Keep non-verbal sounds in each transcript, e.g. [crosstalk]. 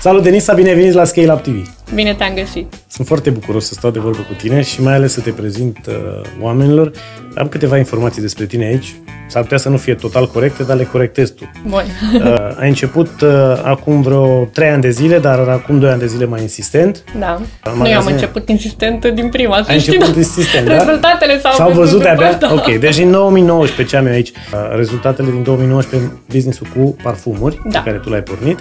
Salut, Denisa, bine ai venit la Scale Up TV. Bine te-am găsit. Sunt foarte bucuros să stau de vorbă cu tine și mai ales să te prezint uh, oamenilor. Am câteva informații despre tine aici. S-ar putea să nu fie total corecte, dar le corectezi tu. Bun. Uh, ai început uh, acum vreo 3 ani de zile, dar acum 2 ani de zile mai insistent. Da. În Nu, eu am magazine. început insistent din prima, să Ai știi, început da. insistent, da? Rezultatele s-au, S-au văzut pe de-abia? partea. Ok, deci din 2019 ce am eu aici, uh, rezultatele din 2019 business-ul cu parfumuri, Da. pe care tu l-ai pornit,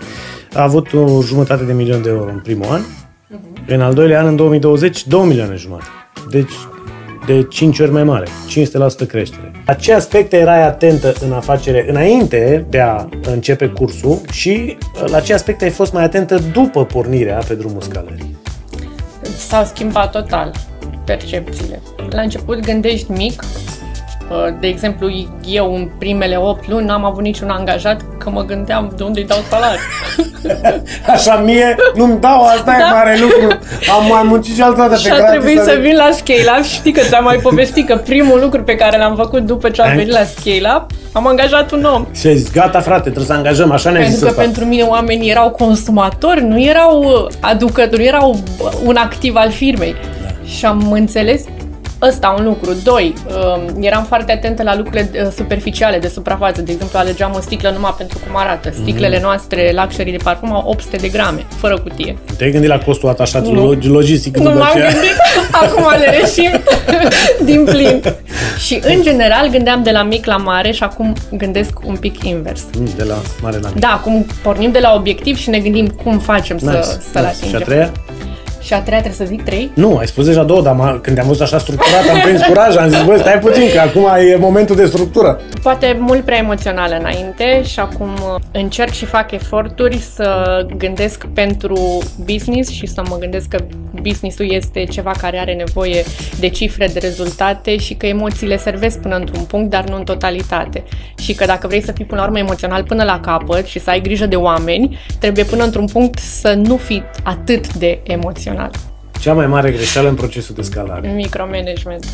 a avut o jumătate de milion de euro în primul an, Mhm. în al doilea an, în 2020, 2 milioane jumate. Deci de 5 ori mai mare, 500% creștere. La ce aspecte erai atentă în afacere înainte de a începe cursul și uh, la ce aspecte ai fost mai atentă după pornirea pe drumul scalării? S-au schimbat total percepțiile. La început gândești mic, Uh, de exemplu, eu în primele 8 luni n-am avut niciun angajat că mă gândeam de unde îi dau salariu. [laughs] Așa mie nu-mi dau, asta e Da. mare lucru. Am mai muncit și altă dată și pe a gratis trebuit să avem- vin la Scale Up și știi că ți-am mai povestit că primul lucru pe care l-am făcut după ce am Ai? venit la Scale Up, am angajat un om. Și ai zis, gata frate, trebuie să angajăm, așa ne-ai zis Pentru că ăsta. pentru mine oamenii erau consumatori, nu erau aducători, nu erau un activ al firmei. Da. Și am înțeles ăsta un lucru. Doi, um, eram foarte atentă la lucrurile uh, superficiale, de suprafață. De exemplu, alegeam o sticlă numai pentru cum arată. Mhm. Sticlele noastre luxury de parfum au 800 de grame, fără cutie. Te-ai gândit la costul atașat Nu. log- logistic Nu după m-am aceea? gândit, [laughs] acum le reșim [laughs] din plin. Și în general gândeam de la mic la mare și acum gândesc un pic invers. Mm, De la mare la mic. Da, acum pornim de la obiectiv și ne gândim cum facem Nice, să, să-l nice. atingem. Și a treia? Și a treia trebuie să zic trei? Nu, ai spus deja două, dar m- când te-am văzut așa structurat, am prins curaj, am zis, bă, stai puțin, că acum e momentul de structură. Poate mult prea emoțională înainte și acum uh, încerc și fac eforturi să gândesc pentru business și să mă gândesc că businessul este ceva care are nevoie de cifre, de rezultate și că emoțiile servesc până într-un punct, dar nu în totalitate. Și că dacă vrei să fii până la urmă emoțional până la capăt și să ai grijă de oameni, trebuie până într-un punct să nu fii atât de emoțional. Cea mai mare greșeală în procesul de scalare, Micromanagement.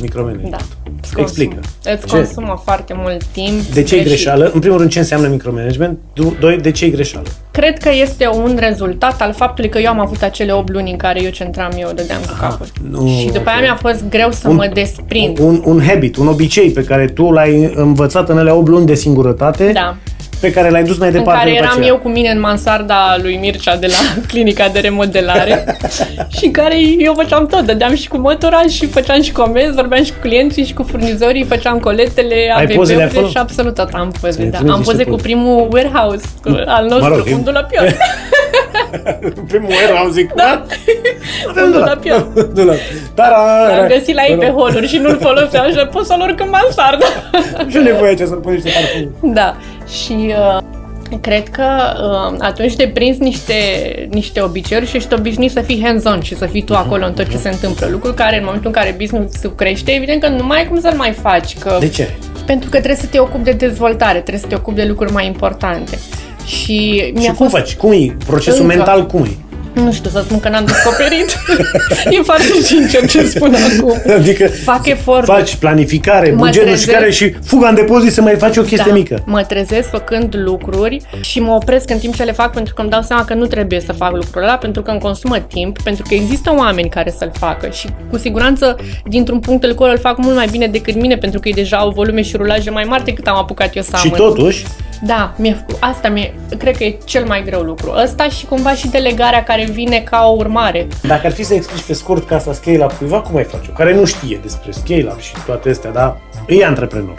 micromanagement. Da. Îți Explică. consumă- Îți Ce? consumă foarte mult timp. De ce e greșit. greșeală? În primul rând, ce înseamnă micromanagement? Du- Doi, de ce e greșeală? Cred că este un rezultat al faptului că eu am avut acele 8 luni în care eu centram, eu dădeam cu capul. nu, și după aia ok. mi-a fost greu să Un- mă desprind. Un, un habit, un obicei pe care tu l-ai învățat în ele 8 luni de singurătate, Da. Pe care l-ai dus mai În departe care după eram aceea. eu cu mine în mansarda lui Mircea de la [laughs] clinica de remodelare [laughs] și în care eu făceam tot, dădeam și cu mătura și făceam și comenzi, vorbeam și cu clienții și cu furnizorii, făceam coletele, Ai pozele AVP-urile acolo? și absolut tot am poze. Să-mi Da. trimiți Am niște poze cu poze. primul warehouse cu- al nostru, Mă rog, e- fundul la pion. În [laughs] primul era, am zic, Da. Avem Fundul dulap. la pion. Dulap. Tara! L-am găsit la ei pe holuri și nu-l foloseam și pot să-l urc în mansardă. Ce nevoie ce să-l pui niște parfum? da. Și uh, cred că uh, atunci te prinzi niște, niște obiceiuri și ești obișnuit să fii hands-on și să fii tu acolo în tot ce se întâmplă. Lucru care în momentul în care business-ul crește, evident că nu mai ai cum să-l mai faci. Că, De ce? Pentru că trebuie să te ocupi de dezvoltare, trebuie să te ocupi de lucruri mai importante. Și mi-a Și cum fost... faci? Cum e? Procesul Încă. mental cum e? Nu știu să spun că n-am descoperit. [laughs] e foarte sincer ce spun acum. Adică Fac efort. faci planificare, Mă buget, nu știu trezesc. care și fuga în depozit să mai faci o chestie da, mică. Mă trezesc făcând lucruri și mă opresc în timp ce le fac pentru că îmi dau seama că nu trebuie să fac lucrul ăla pentru că îmi consumă timp, pentru că există oameni care să-l facă și cu siguranță dintr-un punct încolo îl fac mult mai bine decât mine pentru că ei deja au volume și rulaje mai mari decât am apucat eu să am. Și în- totuși, Da, mie, asta mi cred că e cel mai greu lucru. Ăsta și cumva și delegarea care vine ca o urmare. dacă ar fi să explici pe scurt casa scale-up cuiva, cum ai face-o? Care nu știe despre scale-up și toate astea, dar e antreprenor.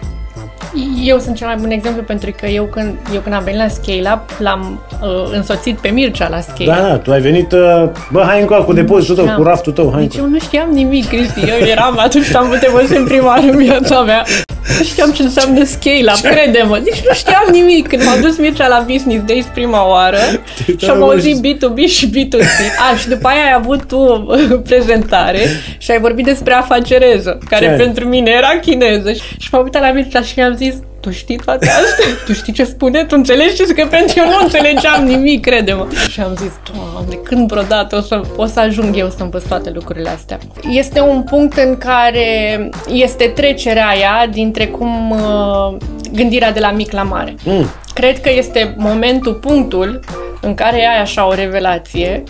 Eu sunt cel mai bun exemplu pentru că eu când, eu când am venit la Scale Up l-am uh, însoțit pe Mircea la Scale Up. Da, da, tu ai venit, uh, bă, hai încoa cu depozitul tău, știam. cu raftul tău, hai Deci încoa. eu nu știam nimic, Cristi. Eu eram atunci am te văzut în prima oară în viața mea. Nu știam ce înseamnă scale up, crede-mă. Deci nu știam nimic. Când m-a dus Mircea la Business Days prima oară și am auzit B2B și B2C. A, și după aia ai avut tu o prezentare și ai vorbit despre afacereză, care Ce ai? pentru mine era chineză. Și m-am uitat la Mircea și mi-am zis, tu știi toate astea? Tu știi ce spune? Tu înțelegi ce Că pentru eu nu înțelegeam nimic, crede-mă. Și am zis, doamne, când vreodată o să, o să ajung eu să învăț toate lucrurile astea. Este un punct în care este trecerea aia dintre cum uh, gândirea de la mic la mare. Mm. Cred că este momentul, punctul în care ai așa o revelație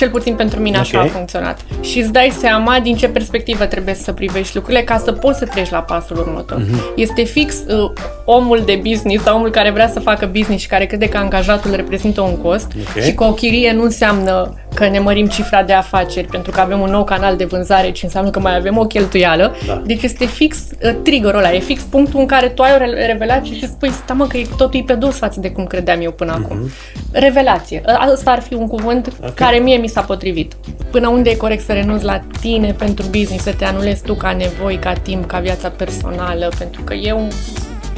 Cel puțin pentru mine așa Ok. a funcționat. Și îți dai seama din ce perspectivă trebuie să privești lucrurile ca să poți să treci la pasul următor. Mhm. Este fix uh, omul de business sau omul care vrea să facă business și care crede că angajatul reprezintă un cost Ok. și că o chirie nu înseamnă că ne mărim cifra de afaceri pentru că avem un nou canal de vânzare, ci înseamnă că mai avem o cheltuială. Da. Deci este fix uh, triggerul ăla, e fix punctul în care tu ai o re- revelație și spui, stai mă că e totul e pe dos față de cum credeam eu până acum. Revelație. Asta ar fi un cuvânt Mhm. Ok. care mie mi s-a potrivit. Până unde e corect să renunți la tine pentru business, să te anulezi tu ca nevoi, ca timp, ca viața personală, pentru că eu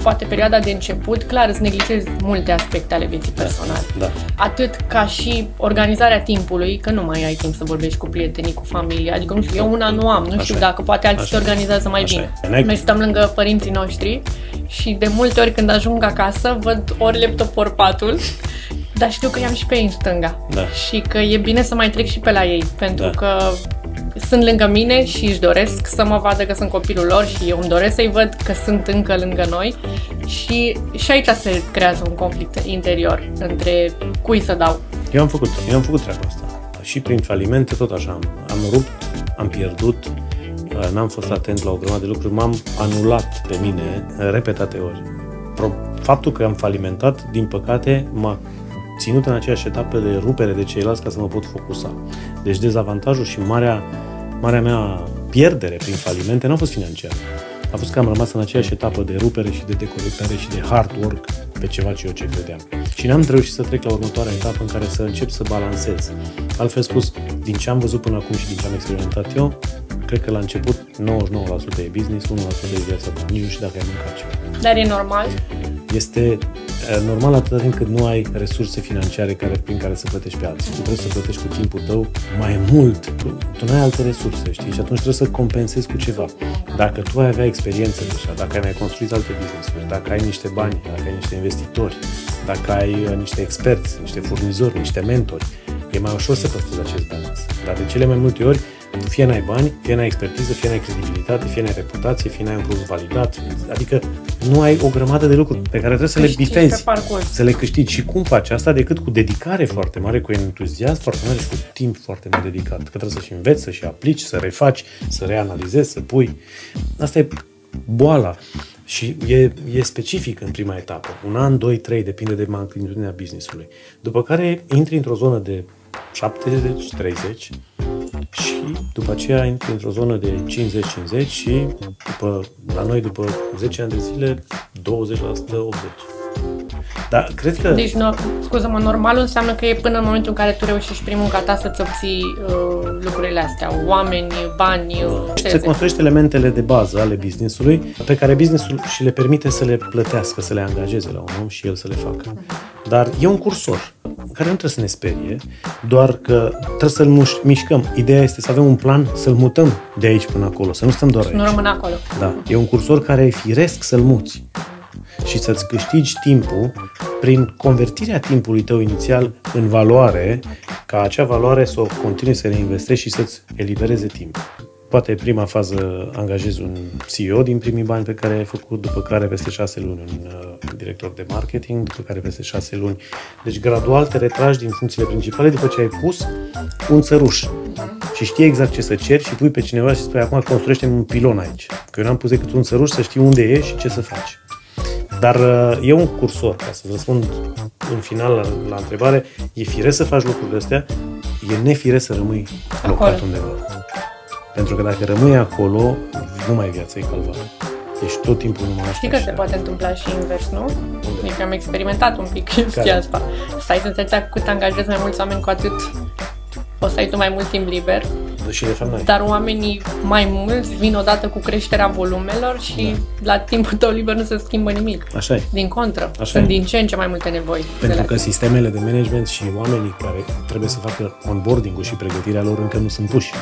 poate perioada de început, clar, îți neglijezi multe aspecte ale vieții personale. Da. Atât ca și organizarea timpului, că nu mai ai timp să vorbești cu prietenii, cu familia, adică nu știu, eu una nu am, nu știu e. dacă poate alții Așa se e. organizează mai Așa bine. e. Noi stăm lângă părinții noștri și de multe ori când ajung acasă văd ori laptop, ori patul, dar știu că i-am și pe ei în stânga. Da. Și că e bine să mai trec și pe la ei, pentru Da. că sunt lângă mine și își doresc să mă vadă că sunt copilul lor și eu îmi doresc să-i văd că sunt încă lângă noi și, și aici se creează un conflict interior între cui să dau. Eu am făcut, eu am făcut treaba asta. Și prin falimente, tot așa. Am, am rupt, am pierdut, uh, n-am fost atent la o grămadă de lucruri, m-am anulat pe mine în repetate ori. Pro- Faptul că am falimentat, din păcate, m-a ținut în aceeași etapă de rupere de ceilalți ca să mă pot focusa. Deci dezavantajul și marea, marea mea pierdere prin falimente n-a fost financiară. A fost că am rămas în aceeași etapă de rupere și de deconectare și de hard work pe ceva ce eu ce credeam. Și n-am reușit să trec la următoarea etapă în care să încep să balancez. Altfel spus, din ce am văzut până acum și din ce am experimentat eu, cred că la început 99% e business, 1% e viața ta. Nici nu știu dacă ai mâncat ceva. Dar e normal. Este eh, normal atâta timp cât nu ai resurse financiare care, prin care să plătești pe alții. Tu trebuie să plătești cu timpul tău mai mult. Tu, tu nu ai alte resurse, știi? Și atunci trebuie să compensezi cu ceva. Dacă tu ai avea experiență deja, dacă ai mai construit alte business-uri, dacă ai niște bani, dacă ai niște investitori, dacă ai eh, niște experți, niște furnizori, niște mentori, e mai ușor să păstrezi acest balans. Dar de cele mai multe ori, fie n-ai bani, fie n-ai expertiză, fie n-ai credibilitate, fie n-ai reputație, fie n-ai un produs validat, adică nu ai o grămadă de lucruri pe care trebuie să le Câștigi bifezi, pe parcurs. să le câștigi. Și cum faci asta decât cu dedicare foarte mare, cu entuziasm foarte mare și cu timp foarte mult dedicat. Că trebuie să-și înveți, să-și aplici, să refaci, să reanalizezi, să pui. Asta e boala. Și e, e specific în prima etapă. Un an, doi, trei, depinde de magnitudinea business-ului. După care intri într-o zonă de 70-30 și după aceea intri într-o zonă de 50-50 și după, la noi după 10 ani de zile 20% 80%. Dar cred că... Deci, no, scuză-mă, normal înseamnă că e până în momentul în care tu reușești prin munca ta să-ți obții uh, lucrurile astea, oameni, bani, uh, se teze. construiește elementele de bază ale businessului pe care businessul și le permite să le plătească, să le angajeze la un om și el să le facă. Dar e un cursor care nu trebuie să ne sperie, doar că trebuie să-l muș- mișcăm. Ideea este să avem un plan, să-l mutăm de aici până acolo, să nu stăm doar aici. Nu rămân acolo. Da, e un cursor care e firesc să-l muți și să-ți câștigi timpul prin convertirea timpului tău inițial în valoare, ca acea valoare să o continui să reinvestești și să-ți elibereze timp. Poate prima fază angajezi un CEO din primii bani pe care ai făcut, după care peste șase luni un uh, director de marketing, după care peste șase luni. Deci gradual te retragi din funcțiile principale după ce ai pus un țăruș și știi exact ce să ceri și pui pe cineva și spui acum construiește un pilon aici. Că eu n-am pus decât un țăruș să știi unde e și ce să faci. Dar uh, e un cursor, ca să răspund în final la, la întrebare, e firesc să faci lucrurile astea, e nefiresc să rămâi blocat Acolo. undeva. Pentru că dacă rămâi acolo, nu mai e viață, e calvar. Deci tot timpul numai asta Știi că și se asta. poate întâmpla și invers, nu? Adică am experimentat un pic [laughs] chestia Care? asta. Să ai senzația că cât angajezi mai mulți oameni, cu atât o să ai tu mai mult timp liber. Și de fapt n-ai. Dar oamenii mai mulți vin odată cu creșterea volumelor și la timpul tău liber nu se schimbă nimic. Așa e. Din contră, Așa sunt e. din ce în ce mai multe nevoi. Pentru de că la- sistemele de management și oamenii care trebuie să facă onboarding-ul și pregătirea lor încă nu sunt puși.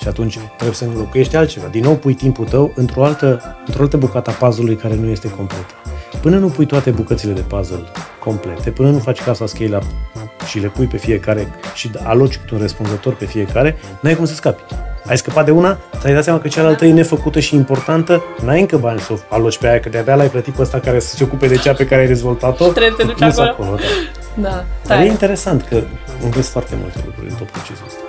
Și atunci trebuie să înlocuiești altceva. Din nou pui timpul tău într-o altă, într-o altă bucată a puzzle-ului care nu este completă. Până nu pui toate bucățile de puzzle complete, până nu faci casa scale-up și le pui pe fiecare și aloci câte un răspunzător pe fiecare, n-ai cum să scapi. ai scăpat de una, ți-ai dat seama că cealaltă e nefăcută și importantă, n-ai încă bani să o aloci pe aia, că de-abia l-ai plătit pe ăsta care să se ocupe de cea pe care ai dezvoltat-o. Trebuie să te duci plus acolo. acolo da. Da, Dar e tare. interesant că înveți foarte multe lucruri în tot procesul ăsta.